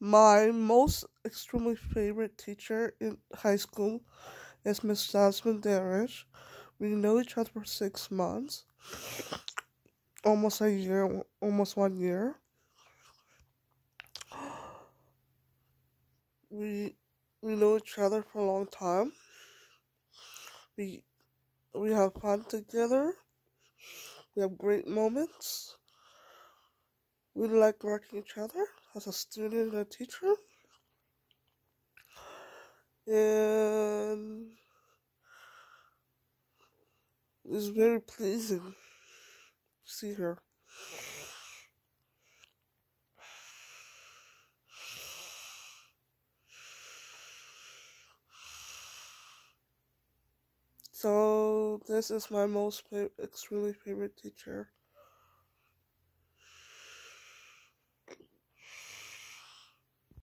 My most extremely favorite teacher in high school is Miss Jasmine Derish. We know each other for six months, almost a year, almost one year. We we know each other for a long time. We we have fun together. We have great moments. We like working each other as a student and a teacher. And it's very pleasing to see her. So this is my most extremely favorite teacher.